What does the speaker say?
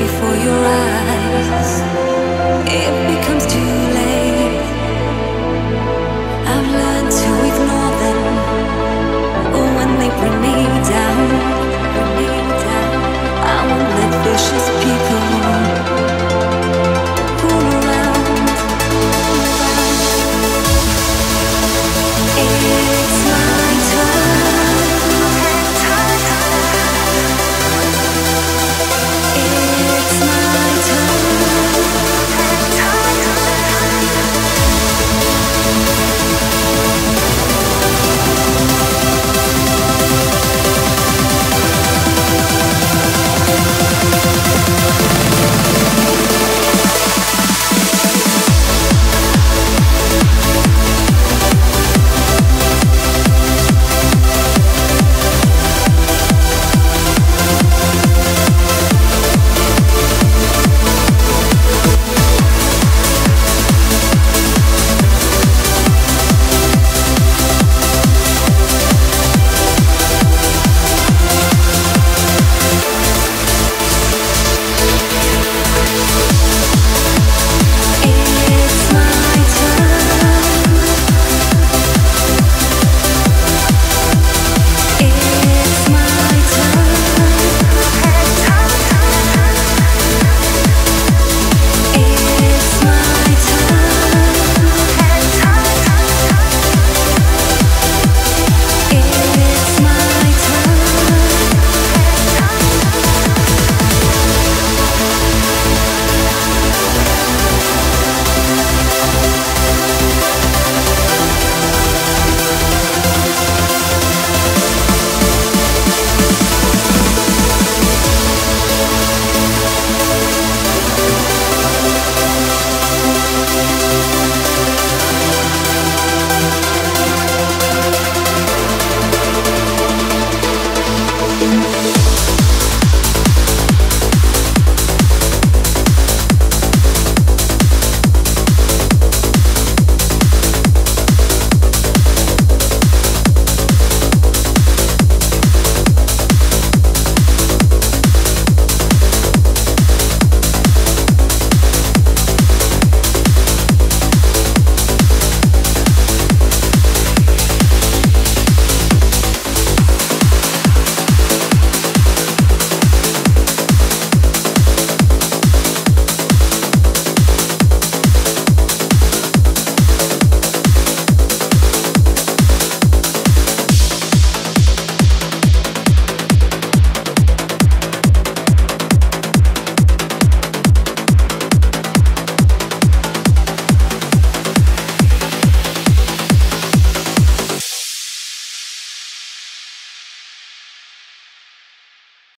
before your eyes, it becomes too late.